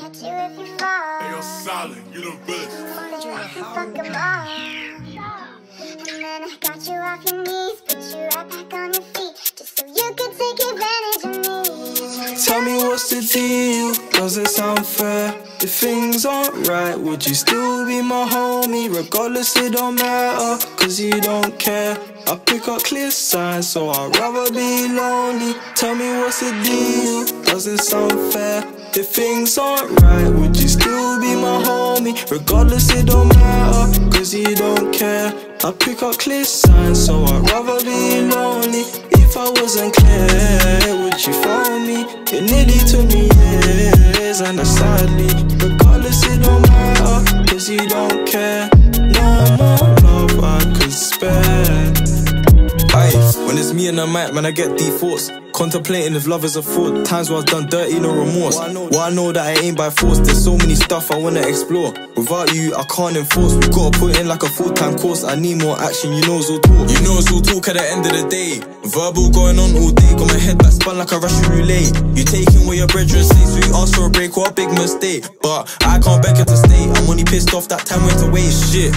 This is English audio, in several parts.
catch you if you fall. Hey, yo, solid, you the best. If you fuck 'em all. And then I got you off your knees, put you right back on your feet, just so you could take advantage of me. Tell me what's the deal? Does it sound fair? If things aren't right, would you still be my homie? Regardless, it don't matter, cause you don't care. I pick up clear signs, so I'd rather be lonely. Tell me what's the deal? Does it sound fair? If things aren't right, would you still be my homie? Regardless, it don't matter, cause you don't care. I pick up clear signs, so I'd rather be lonely. If I wasn't clear, would you find me? You're nearly took me and I sadly, regardless, it don't matter, cause you don't care. No more love I could spare. Aye, when it's me and the mic, man, I get deep thoughts. Contemplating if love is a fraud. Times where I've done dirty, no remorse. Well, I know that I ain't by force. There's so many stuff I wanna explore. Without you, I can't enforce. We gotta put in like a full time course. I need more action, you know it's all talk. You know it's all talk at the end of the day. Verbal going on all day. Spun like a Russian roulette. You taking what your brethren say, so you ask for a break, what a big mistake. But I can't beg her to stay. I'm only pissed off that time went waste. Shit,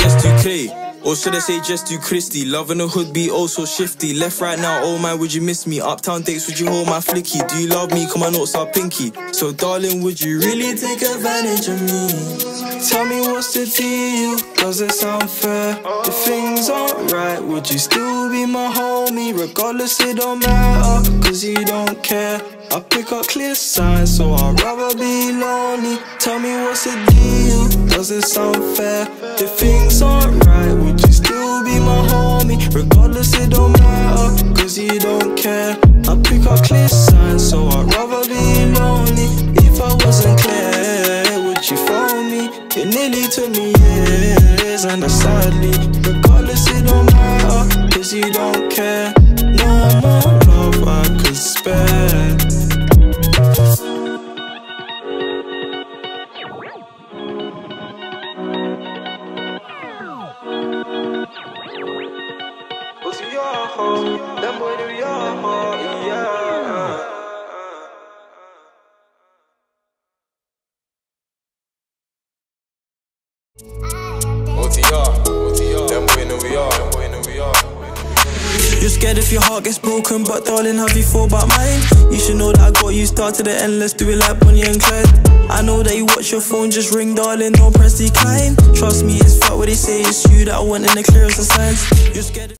just too clear. Or should I say just too Christy? Love in the hood be oh so shifty. Left right now, oh man, would you miss me? Uptown dates, would you hold my flicky? Do you love me? Come on, notes are pinky. So darling, would you really take advantage of me? Tell me what's the deal? Does it sound fair? If things aren't right, would you still be my homie? Regardless, it don't matter, cause you don't care. I pick up clear signs, so I'd rather be lonely. Tell me what's the deal? Does it sound fair? If things aren't right, would you still be my homie? Regardless, it don't matter, 20 years and I sadly Regardless it don't matter Cause you don't care. No more love I could spare. Cause we are home, them boy do your home You're scared if your heart gets broken, but darling, have you thought about mine? You should know that I got you start to the end, let's do it like Bonnie and Clyde. I know that you watch your phone, just ring, darling, don't press decline. Trust me, it's fat what they say, it's you that I want in the clearest of signs. You're scared.